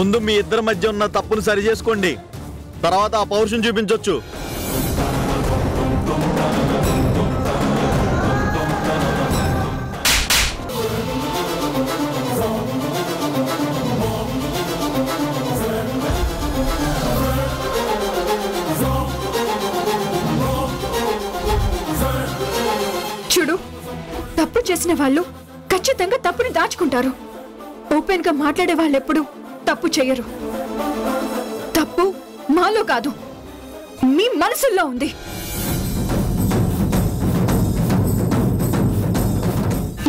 ముందు మీ ఇద్దరి మధ్య ఉన్న తప్పును సరి చేసుకోండి. తర్వాత ఆ పౌరుషం చూపించవచ్చు చూడు తప్పు చేసిన వాళ్ళు ఖచ్చితంగా తప్పుని దాచుకుంటారు. ఓపెన్గా మాట్లాడే వాళ్ళు ఎప్పుడు తప్పు చెయ్యరు. తప్పు మాలో కాదు మీ మనసుల్లో ఉంది.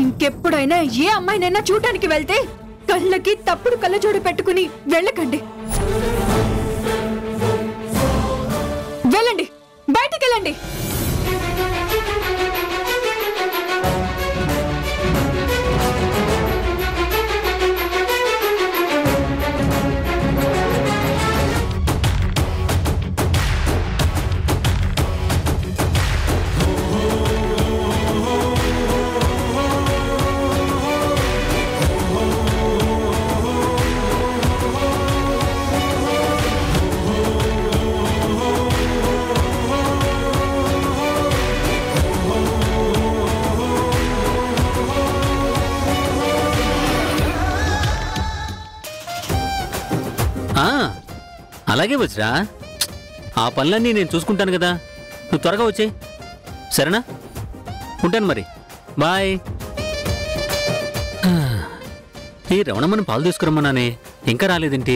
ఇంకెప్పుడైనా ఏ అమ్మాయినైనా చూడటానికి వెళ్తే కళ్ళకి తప్పుడు కళ్ళజోడు పెట్టుకుని వెళ్ళకండి. అలాగే వచ్చిరా ఆ పనులన్నీ నేను చూసుకుంటాను కదా. నువ్వు త్వరగా వచ్చే సరేనా? ఉంటాను మరి. బాయ్. ఈ రమణమ్మని పాలు తీసుకురమ్మన్నానే. ఇంకా రాలేదేంటి?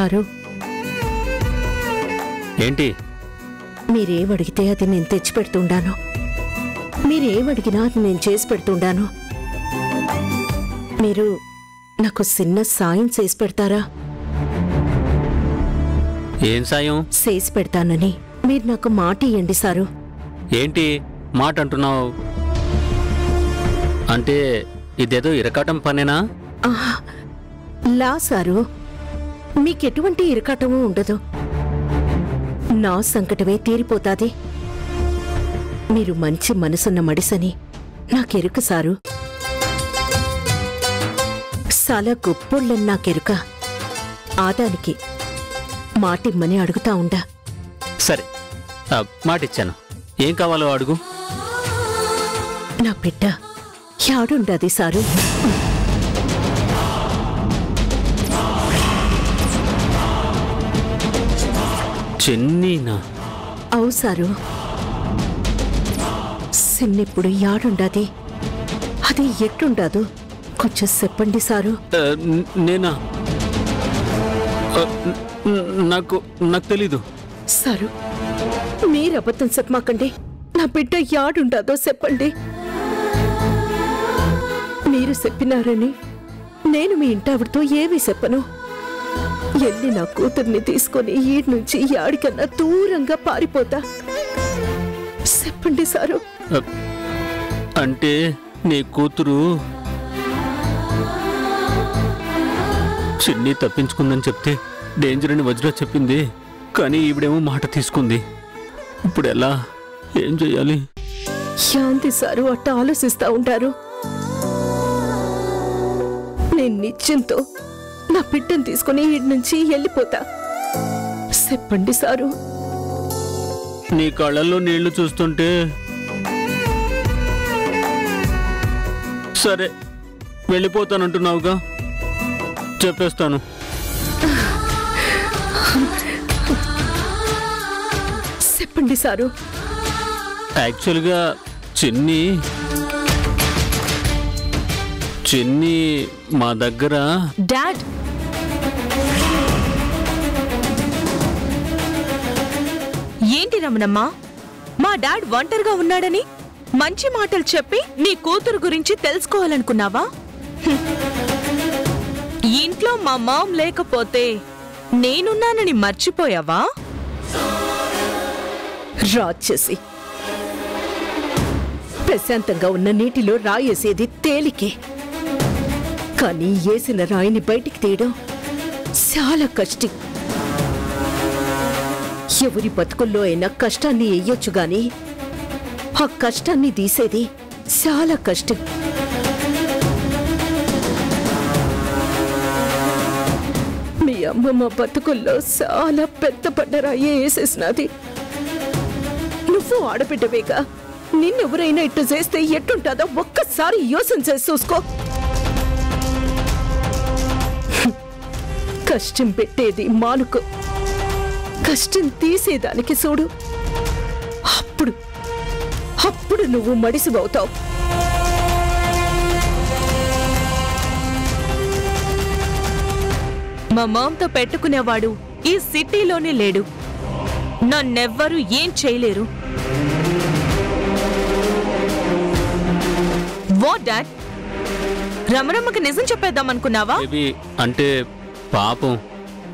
సారు. ఏంటి? మీరేం అడిగితే అది నేను తెచ్చి పెడుతుండాను మీరేం అడిగినా అది నేను చేసి పెడుతుండాను. మీరు నాకు చిన్న సాయం చేసి పెడతారా? ఏం సాయం? చేసి పెడతానని మీరు నాకు మాట ఇవ్వండి సారు. ఏంటి? మాట అంటున్నావు. అంటే ఇదేదో ఇరకాటం పనేనా? లా సారు. మీకెటువంటి ఇరకాటము ఉండదు. నా సంకటమే తీరిపోతాది. మీరు మంచి మనసున్న మడిసని నాకెరుక సారు. చాలా గొప్పోళ్ళని నాకెరుక. ఆదానికి మాటిమ్మని అడుగుతా ఉండా. సరే ఆ, మాట ఇచ్చాను ఏం కావాలో అడుగు. నా బిడ్డ యాడుండాది సారు. చెన్నీనా? అవు సారు. సిన్నిప్పుడు యాడుండాది? అది ఎట్టుండాదు కొంచెం చెప్పండి సారు. నేనా? నాకు నాకు తెలీదు. సారు మీరు అబద్ధం చెప్పమాకండి. నా బిడ్డ యాడుండాదో చెప్పండి. మీరు చెప్పినారని నేను మీ ఇంటావిడతో ఏమీ చెప్పను. ఎల్లి నా కూతుర్ని తీసుకొని ఈడ్ నుంచి యాడికన్నా దూరంగా పారిపోతా. చెప్పండి సారు. అంటే నీ కూతురు చిన్ని తప్పించుకుందని చెప్తే డేంజర్ అని వజ్ర చెప్పింది కానీ ఈవిడేమో మాట తీసుకుంది. ఇప్పుడు ఎలా? ఏం చెయ్యాలి? శాంతి సారు అట్ట ఆలోచిస్తా ఉంటారు. నేను నిత్యంతో నా బిడ్డను తీసుకుని ఈడి నుంచి వెళ్ళిపోతా. చెప్పండి సారు. నీ కళ్ళల్లో నీళ్ళు చూస్తుంటే సరే వెళ్ళిపోతానంటున్నావుగా. చెప్పేస్తాను. చెప్పండి సారు. యాక్చువల్గా చిన్ని చిన్ని మా దగ్గర. డాడ్ ఏంటి రమణమ్మా? మా డాడ్ ఒంటరిగా ఉన్నాడని మంచి మాటలు చెప్పి నీ కూతురు గురించి తెలుసుకోవాలనుకున్నావా? ఇంట్లో మా మామ్ లేకపోతే నేనున్నానని మర్చిపోయావా? రాక్షసి. ప్రశాంతంగా ఉన్న నీటిలో రాయేసేది తేలికే. కానీ వేసిన రాయిని బయటికి తీయడం చాలా కష్టం. ఎవరి బతుకుల్లో అయినా కష్టాన్ని వేయొచ్చు గాని ఆ కష్టాన్ని తీసేది చాలా కష్టం. మీ అమ్మ మా బతుకుల్లో చాలా పెద్ద పడ్డరాయే వేసేసినది. నువ్వు ఆడబిడ్డవేగా నిన్నెవరైనా ఇట్టు చేస్తే ఎట్టుంటాదో ఒక్కసారి యోచన చేసి చూసుకో. కష్టం పెట్టేది మానుకు కష్టం తీసేదానికి చూడు అప్పుడు అప్పుడు నువ్వు మడిసిపోతావు. మా మామతో పెట్టుకునేవాడు ఈ సిటీలోనే లేడు. నన్నెవ్వరూ ఏం చేయలేరు. వాట్ డాడ్ రమరమ్మకి నిజం చెప్పేద్దాం అనుకున్నావా అంటే పాపం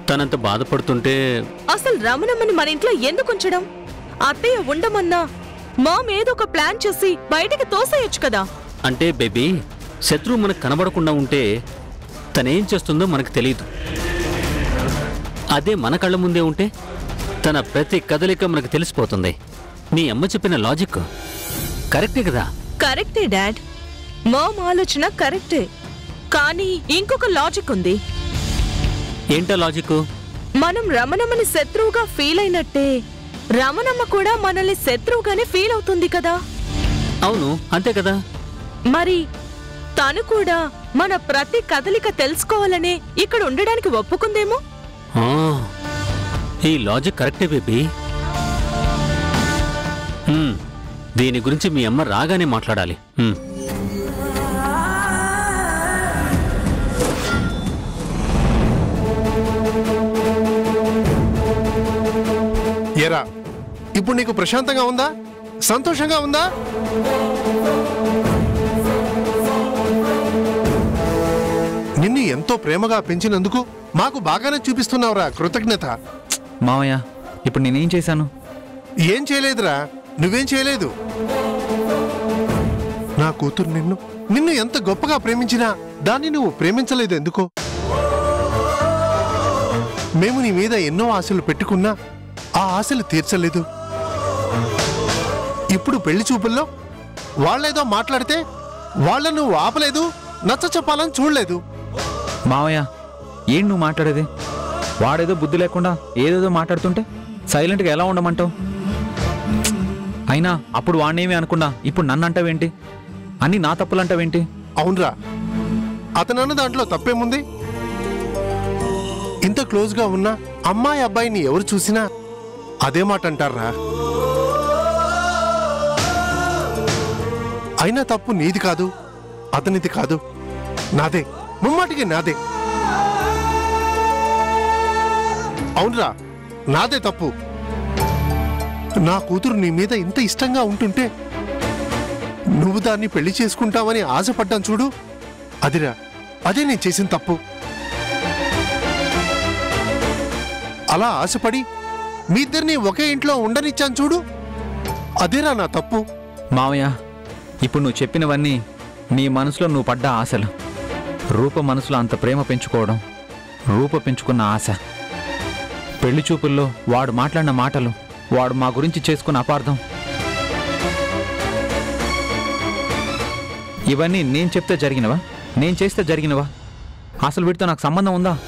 తనంత బాధపడుతుంటే అసలు రమణమ్మని మన ఇంట్లో ఎందుకు ఉంచడం? అత్తయ్య ఉండమన్నా మామ్ ఏదో ఒక ప్లాన్ చేసి బయటికి తోసేయొచ్చు కదా. అంటే బేబీ శత్రువు మనకు కనబడకుండా ఉంటే తనేం చేస్తుందో మనకు తెలియదు అదే మన కళ్ళ ముందే ఉంటే తన ప్రతి కదలిక మనకు తెలిసిపోతుంది. నీ అమ్మ చెప్పిన లాజిక్ కరెక్టే కదా? కరెక్టే డాడ్. మామ్ ఆలోచన కరెక్టే. కానీ ఇంకొక లాజిక్ ఉంది. ఏంటా లాజిక్ మనం రమణమ్మని శత్రువుగా ఫీల్ అయినట్టే రమణమ్మ కూడా మనల్ని శత్రువుగానే ఫీల్ అవుతుంది కదా? అవును అంతే కదా? మరి తను కూడా మన ప్రతి కదలిక తెలుసుకోవాలనే ఇక్కడ ఉండడానికి ఒప్పుకుందేమో? ఆ, ఈ లాజిక్ కరెక్టే బేబీ. హ్మ్, దీని గురించి మీ అమ్మ రాగానే మాట్లాడాలి. హ్మ్. ఏరా? ఇప్పుడు నీకు ప్రశాంతంగా ఉందా? సంతోషంగా ఉందా? నిన్ను ఎంతో ప్రేమగా పెంచినందుకు మాకు బాగానే చూపిస్తున్నావురా కృతజ్ఞత. మావయ్య ఇప్పుడు నేనేం చేశాను? ఏం చేయలేదురా నువ్వేం చేయలేదు. నా కూతురు నిన్ను నిన్ను ఎంత గొప్పగా ప్రేమించినా దాన్ని నువ్వు ప్రేమించలేదు ఎందుకో? మేము నీ మీద ఎన్నో ఆశలు పెట్టుకున్నా ఆ ఆశలు తీర్చలేదు. ఇప్పుడు పెళ్ళి చూపుల్లో వాళ్ళేదో మాట్లాడితే వాళ్ళను నువ్వు ఆపలేదు నచ్చ చెప్పాలని చూడలేదు. మావయ్య ఏం నువ్వు మాట్లాడేది? వాడేదో బుద్ధి లేకుండా ఏదేదో మాట్లాడుతుంటే సైలెంట్గా ఎలా ఉండమంటావు? అయినా అప్పుడు వాడినేమి అనుకున్నా ఇప్పుడు నన్ను అంటావేంటి అన్ని నా తప్పులు అంటావేంటి అవునరా. అతనన్న దాంట్లో తప్పేముంది? ఇంత క్లోజ్గా ఉన్న అమ్మాయి అబ్బాయిని ఎవరు చూసినా అదే మాట అంటారా? అయినా తప్పు నీది కాదు అతనిది కాదు నాదే ముమ్మాటికి నాదే. అవునరా నాదే తప్పు. నా కూతురు నీ మీద ఇంత ఇష్టంగా ఉంటుంటే నువ్వు దాన్ని పెళ్ళి చేసుకుంటావని ఆశపడ్డాను చూడు. అదిరా అదే నేను చేసిన తప్పు. అలా ఆశపడి మీ ఇద్దరిని ఒకే ఇంట్లో ఉండనిచ్చాను చూడు. అదేరా నా తప్పు. మావయ్య ఇప్పుడు నువ్వు చెప్పినవన్నీ నీ మనసులో నువ్వు పడ్డ ఆశలు. రూప మనసులో అంత ప్రేమ పెంచుకోవడం రూప పెంచుకున్న ఆశ. పెళ్ళి చూపుల్లో వాడు మాట్లాడిన మాటలు వాడు మా గురించి చేసుకున్న అపార్థం. ఇవన్నీ నేను చెప్తే జరిగినవా? నేను చేస్తే జరిగినవా? అసలు వీటితో నాకు సంబంధం ఉందా?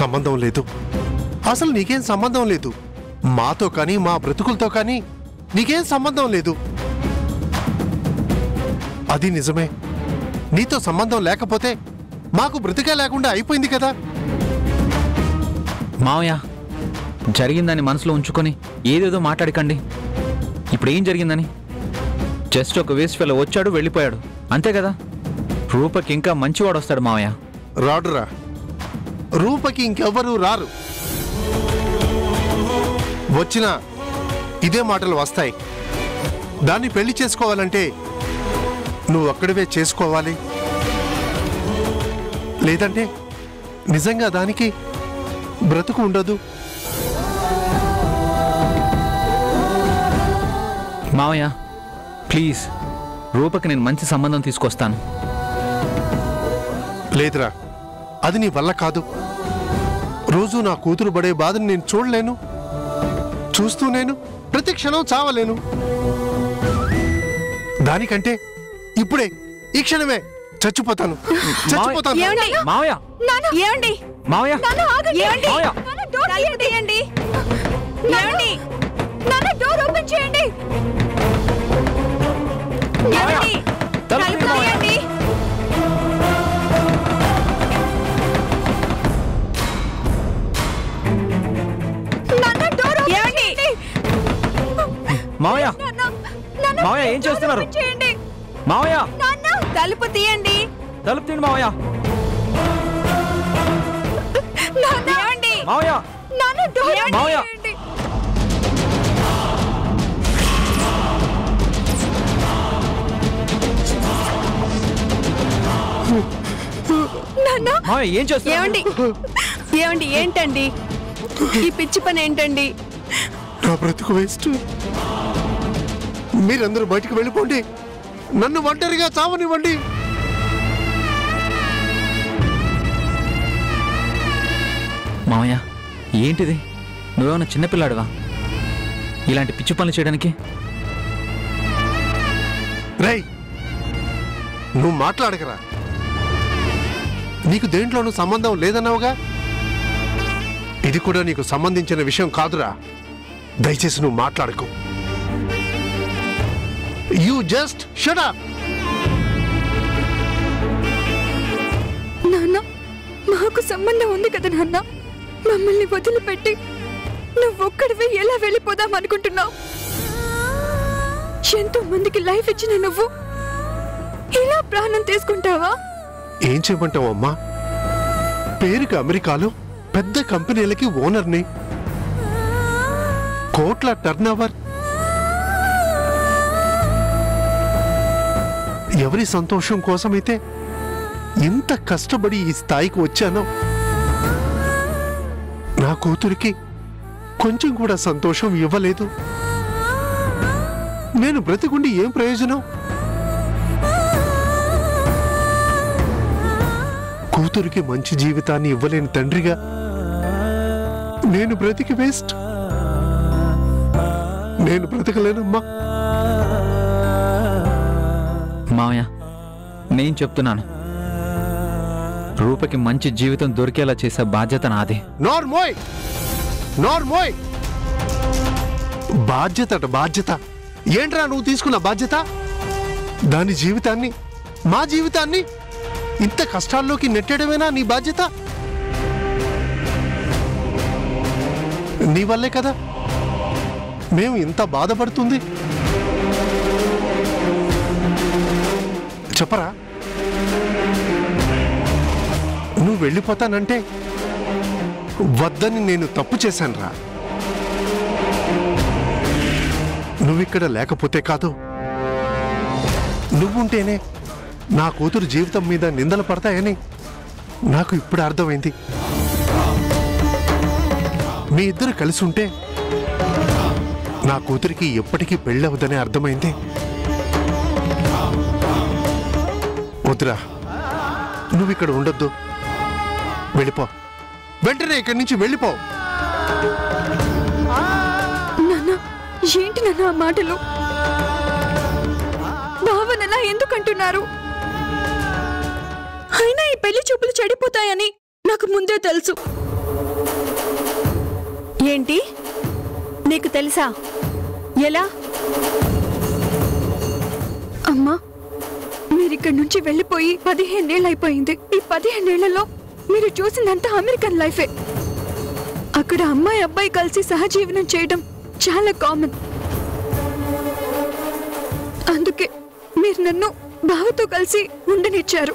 సంబంధం లేదు. అసలు నీకేం సంబంధం లేదు? మాతో కానీ మా బ్రతుకులతో కానీ నీకేం సంబంధం లేదు. అది నిజమే. నీతో సంబంధం లేకపోతే మాకు బ్రతికే లేకుండా అయిపోయింది కదా. మావయ్య జరిగిందని మనసులో ఉంచుకొని ఏదేదో మాట్లాడకండి. ఇప్పుడు ఏం జరిగిందని? జస్ట్ ఒక వేస్ట్ ఫెలో వచ్చాడు వెళ్ళిపోయాడు. అంతే కదా? రూపకి ఇంకా మంచివాడు వస్తాడు మావయ్య. రాడురా. రూపకి ఇంకెవ్వరూ రారు. వచ్చినా ఇదే మాటలు వస్తాయి. దాన్ని పెళ్ళి చేసుకోవాలంటే నువ్వు అక్కడివే చేసుకోవాలి. లేదంటే నిజంగా దానికి బ్రతుకు ఉండదు. మావయ్య ప్లీజ్ రూపకి నేను మంచి సంబంధం తీసుకొస్తాను. లేదురా. అది నీ వల్ల కాదు. రోజు నా కూతురు పడే బాధను నేను చూడలేను. చూస్తూ నేను ప్రతి క్షణం చావలేను. దానికంటే ఇప్పుడే ఈ క్షణమే చచ్చిపోతాను. చచ్చిపోతాను. మావయ్య ఏమండి? మావయ్య. నాన్న ఆగండి మావయ్య నాన్న డోర్ తీయండి. ఏమండి? నాన్న డోర్ ఓపెన్ చేయండి. మావయ్య, ఏం చేస్తున్నారు? చేయండి మావయ్య! నాన్న! తలుపు తీయండి. తలుపు తీయండి మావయ్య! నాన్న! ఏమండి మావయ్య! నాన్న డోర్ మావయ్య. తీయండి. నాన్న! మావయ్య ఏం చేస్తున్నారు? ఏమండి? ఏమండి? ఏంటండి? ఈ పిచ్చి పని ఏంటండి? నా బ్రతుకు వేస్ట్. మీరందరూ బయటికి వెళ్ళిపోండి. నన్ను ఒంటరిగా చావనివ్వండి. మావయ్య ఏంటిది? నువ్వేమన్నా చిన్నపిల్లాడువా? ఇలాంటి పిచ్చి పనులు చేయడానికి? రేయ్ నువ్వు మాట్లాడకరా. నీకు దేంట్లోనూ సంబంధం లేదన్నావుగా? ఇది కూడా నీకు సంబంధించిన విషయం కాదురా. దయచేసి నువ్వు మాట్లాడకు. యూ జస్ట్ షట్ అప్ నాన్న మాకు సంబంధం ఉంది కదా నాన్న? మమ్మల్ని వదిలిపెట్టి నువ్వొక్కడివే ఎలా వెళ్ళిపోదాం అనుకుంటున్నావు? ఎంతో మందికి లైఫ్ ఇచ్చిన నువ్వు ఇలా ప్రాణం తీసుకుంటావా? ఏం చేయమంటావు అమ్మా? పేరుకి అమెరికాలో పెద్ద కంపెనీలకి ఓనర్ని. కోట్ల టర్నోవర్ ఎవరి సంతోషం కోసమైతే ఇంత కష్టపడి ఈ స్థాయికి వచ్చానో? నా కూతురికి కొంచెం కూడా సంతోషం ఇవ్వలేదు. నేను బ్రతికుండి ఏం ప్రయోజనం? కూతురికి మంచి జీవితాన్ని ఇవ్వలేని తండ్రిగా నేను బ్రతికి వేస్ట్ నేను బ్రతకలేనమ్మా. నేను చెప్తున్నాను? రూపకి మంచి జీవితం దొరికేలా చేసే బాధ్యత నాది. నార్మోయ్ నార్మోయ్ బాధ్యత అట బాధ్యత. ఏంట్రా నువ్వు తీసుకున్న బాధ్యత? దాని జీవితాన్ని మా జీవితాన్ని ఇంత కష్టాల్లోకి నెట్టడమేనా నీ బాధ్యత? నీ వల్లే కదా మేము ఇంత బాధపడుతుంది? చెప్పరా? నువ్వు వెళ్ళిపోతానంటే వద్దని నేను తప్పు చేశానురా. నువ్విక్కడ లేకపోతే కాదు. నువ్వుంటేనే నా కూతురు జీవితం మీద నిందలు పడతాయని నాకు ఇప్పుడు అర్థమైంది. మీ ఇద్దరు కలిసి ఉంటే నా కూతురికి ఎప్పటికీ పెళ్ళవదని అర్థమైంది. వద్దురా. నువ్వు ఇక్కడ ఉండొద్దు. వెళ్ళిపో. వెంటనే ఇక్కడి నుంచి వెళ్ళిపో. నాన్న ఏంటి నాన్న ఆ మాటలు? భావనలా ఎందుకంటున్నారు? అయినా ఈ పెళ్ళి చూపులు చెడిపోతాయని నాకు ముందే తెలుసు. ఏంటి? నీకు తెలుసా? ఎలా? అమ్మా మీరిక్కడి నుంచి వెళ్ళిపోయి పదిహేనేళ్ళు అయిపోయింది ఈ పదిహేనేళ్ళలో మీరు చూసిందంతా అమెరికన్ లైఫే. అక్కడ అమ్మాయి అబ్బాయి కలిసి సహజీవనం చేయడం చాలా కామన్ అందుకే మీరు నన్ను బావతో కలిసి ఉండనిచ్చారు.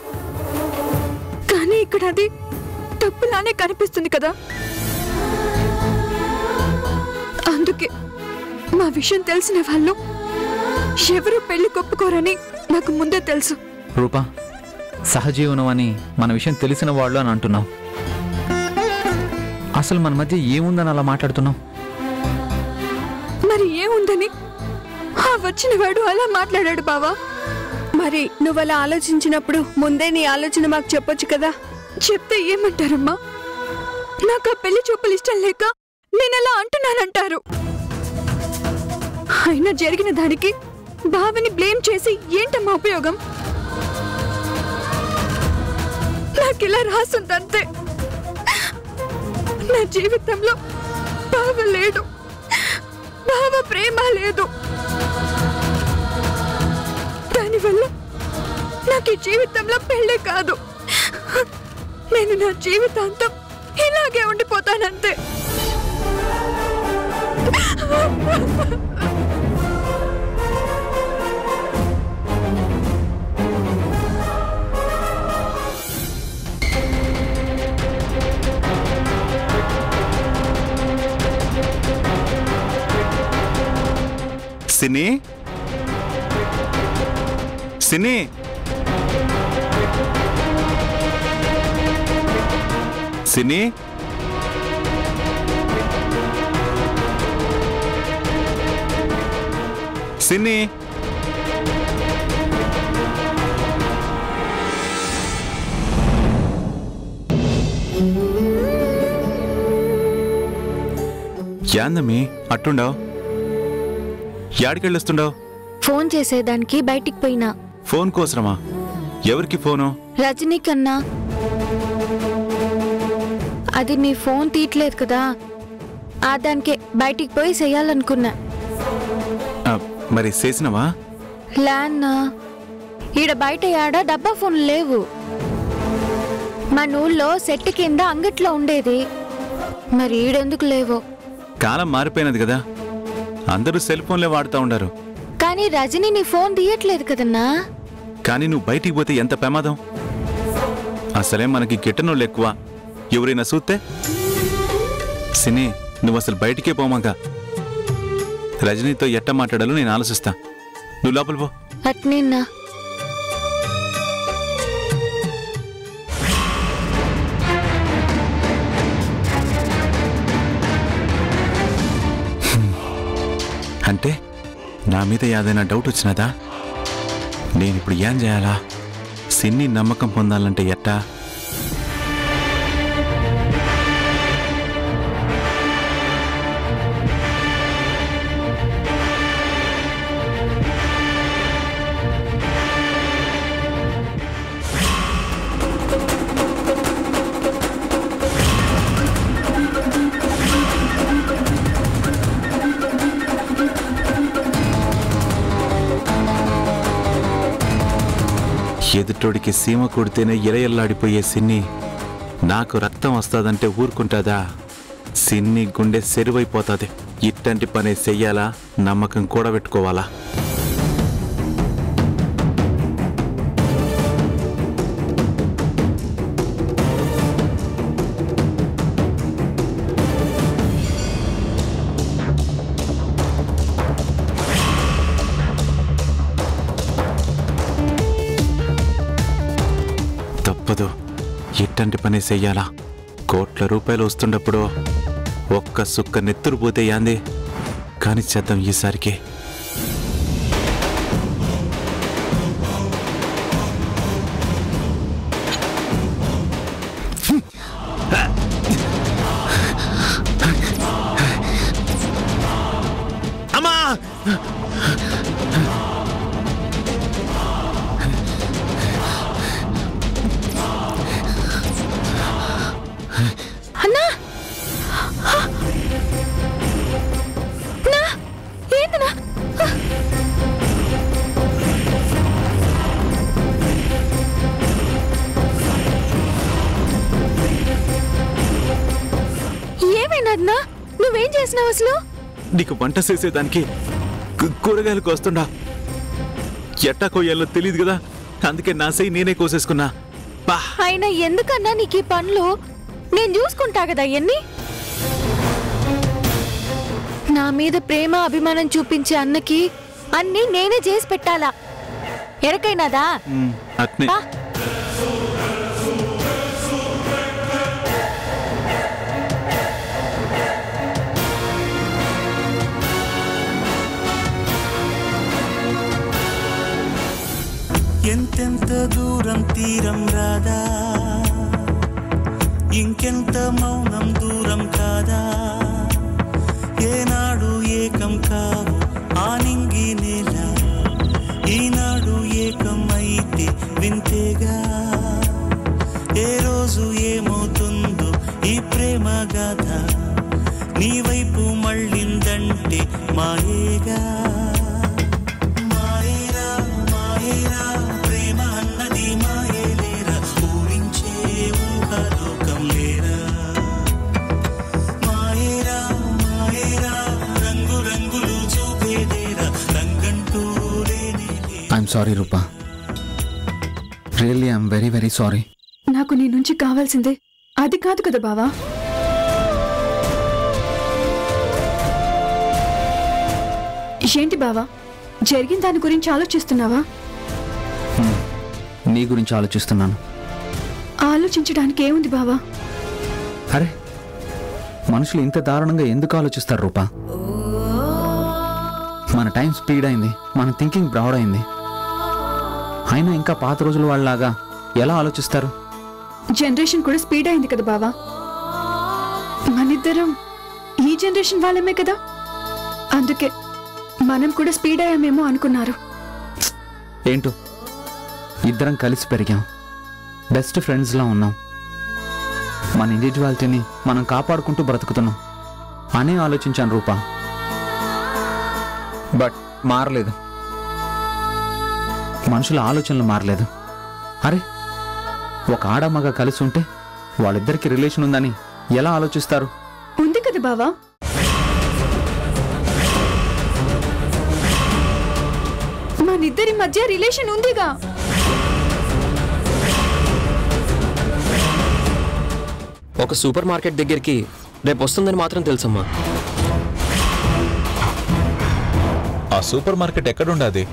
కానీ ఇక్కడ అది తప్పులానే కనిపిస్తుంది కదా. అందుకే మా విషయం తెలిసిన వాళ్ళు ఎవరు పెళ్ళి కొప్పుకోరని నాకు ముందే తెలుసు. రూపా సహజీవనం అని మన విషయం తెలిసిన వాళ్ళు అని అంటున్నావు అసలు మన మధ్య ఏముందని అలా మాట్లాడుతున్నావు మరి ఏముందని? ఆ వచ్చిన వాడు అలా మాట్లాడాడు బావా. మరి నువ్వు అలా ఆలోచించినప్పుడు ముందే నీ ఆలోచన మాకు చెప్పొచ్చు కదా? చెప్తే ఏమంటారమ్మా? నాకు ఆ పెళ్ళి చూపులు ఇష్టం లేక నేను అలా అంటున్నానంటారు. అయినా జరిగిన దానికి బావని బ్లేమ్ చేసి ఏంటమ్మా ఉపయోగం? నాకు ఇలా రాసుందంతే. నా జీవితంలో బావ లేడు. బావ ప్రేమ లేదు. దానివల్ల నాకు ఈ జీవితంలో పెళ్ళే కాదు. నేను నా జీవితాంతం ఇలాగే ఉండిపోతానంతే. సినీ? సినీ? సినీ? సినీ? యాందమ్మి అట్టుండవు యాడికెళ్ళొస్తుండవు? ఫోన్ చేసేదానికి బయటికి పోయినా. ఫోన్ కోసరమా? ఎవరికి ఫోను? రజనీ కన్నా. అది నీ ఫోన్ తీయట్లేదు కదా. ఆ దానికే బయటికి పోయి చెయ్యాలనుకున్నా ఆ, మరి చేసినవా? లాన్నా ఈడ బయట యాడ డబ్బా ఫోన్ లేవు. మన ఊళ్ళో సెట్టు కింద అంగట్లో ఉండేది. మరి ఈడెందుకు లేవో? కాలం మారిపోయినది కదా. అందరూ సెల్ ఫోన్లే వాడుతూ ఉండారు. కానీ రజనీ నీ ఫోన్ తీయట్లేదు కదన్నా. కానీ నువ్వు బయటికి పోతే ఎంత ప్రమాదం? అసలే మనకి గిట్టనోళ్ళు ఎక్కువ. ఎవరైనా చూస్తే? సినీ నువ్వు అసలు బయటికే పోమాక. రజనీతో ఎట్ట మాట్లాడాలో నేను ఆలోచిస్తా. నువ్వు లోపల పో. అట్నేనా? అంటే నా మీద ఏదైనా డౌట్ వచ్చినదా? నేను ఇప్పుడు ఏం చేయాలా? సిన్ని నమ్మకం పొందాలంటే ఎట్టా? ఎదుటోడికి సీమ కుడితేనే ఇరయల్లాడిపోయే సిన్ని. నాకు రక్తం వస్తాదంటే ఊరుకుంటాదా? సిన్ని గుండె సెరువైపోతుంది. ఇట్టంటి పని చెయ్యాలా? నమ్మకం కూడా పెట్టుకోవాలా ఇట్టంటి పని చెయ్యాలా కోట్ల రూపాయలు వస్తుండప్పుడు ఒక్క సుక్క నెత్తురు పోతే యాంది. చేద్దాం ఈసారికి. నీకు వంట చేసేదానికి కూరగాయలు కోస్తుండా ఎట్టా కొయ్యాలో తెలియదు కదా. అందుకే నా సై నేనే కోసేసుకున్నా. అయినా ఎందుకన్నా నీకు ఈ పనులు నేను చూసుకుంటా కదా ఎన్ని? నా మీద ప్రేమ అభిమానం చూపించే అన్నకి అన్ని నేనే చేసి పెట్టాలా. ఎరకైనాదా? ఎంతెంత దూరం తీరం రాదా? ఇంకెంత మౌనం దూరం కాదా? ఏనాడు ఏకం కావు ఆనింగి నేల ఈనాడు ఏకం అయితే వింతేగా? ఏ రోజు ఏమవుతుందో ఈ ప్రేమ గాథ నీ వైపు మళ్ళిందంటే మాయేగా? Sorry Rupa. Really I'm very very sorry నాకు నీ నుంచి కావాల్సిందే. అది కాదు కదా బావా. ఏంటి బావా? జరిగిన దాని గురించి ఆలోచిస్తున్నావా? నీ గురించి ఆలోచిస్తున్నాను. ఆలోచించడానికి ఏముంది బావా? అరే మనుషులు ఇంత దారుణంగా ఎందుకు ఆలోచిస్తారు రూపా? మన టైం స్పీడ్ అయింది మన థింకింగ్ బ్రాడ్ అయింది. అయినా ఇంకా పాత రోజుల వాళ్ళలాగా ఎలా ఆలోచిస్తారు? జనరేషన్ కూడా స్పీడ్ అయింది కదా బావా. మనిద్దరం ఈ జనరేషన్ వాళ్ళమే కదా. అందుకే మనం కూడా స్పీడ్ అయ్యామేమో అనుకున్నారు. ఏంటో? ఇద్దరం కలిసి పెరిగాం. బెస్ట్ ఫ్రెండ్స్లా ఉన్నాం. మన ఇండివిజువాలిటీని మనం కాపాడుకుంటూ బ్రతుకుతున్నాం. అనే ఆలోచించాను రూపా. బట్ మారలేదు. మనుషుల ఆలోచనలు మారలేదు. అరే ఒక ఆడ మగ కలిసి ఉంటే వాళ్ళిద్దరికి రిలేషన్ ఉందని ఎలా ఆలోచిస్తారు? ఉంది కదా బావా. మనిద్దరి మధ్య రిలేషన్ ఉందిగా. ఒక సూపర్ మార్కెట్ దగ్గరికి రేపు వస్తుందని మాత్రం తెలుసమ్మా. ఆ సూపర్ మార్కెట్ ఎక్కడుండాది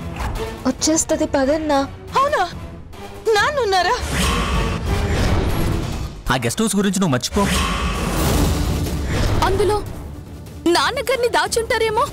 వచ్చేస్తుంది పదన్నా. అవునా? నాన్నున్నారా? ఆ గెస్ట్ హౌస్ గురించి నువ్వు మర్చిపో. అందులో నాన్నగారిని దాచుంటారేమో?